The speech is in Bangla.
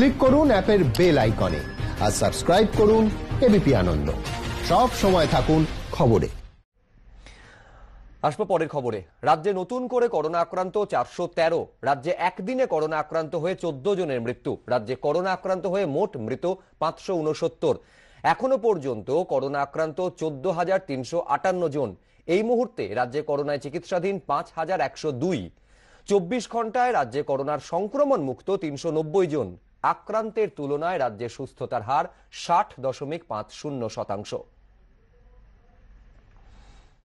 ক্লিক করুন অ্যাপের বেল আইকনে আর সাবস্ক্রাইব করুন এবিপি আনন্দ। সব সময় থাকুন খবরে। আসব পরের খবরে। রাজ্যে নতুন করে করোনা আক্রান্ত চারশো তেরো। রাজ্যে একদিনে করোনা আক্রান্ত হয়ে চোদ্দ জনের মৃত্যু। রাজ্যে করোনা আক্রান্ত হয়ে মোট মৃত পাঁচশো উনসত্তর। এখনও পর্যন্ত করোনা আক্রান্ত চোদ্দ হাজার তিনশো আটান্ন জন। এই মুহূর্তে রাজ্যে করোনায় চিকিৎসাধীন পাঁচ হাজার একশো দুই। চব্বিশ ঘন্টায় রাজ্যে করোনার সংক্রমণ মুক্ত তিনশো নব্বই জন। আক্রান্তের তুলনায় রাজ্যে সুস্থতার হার ষাট দশমিক পাঁচ শূন্য শতাংশ।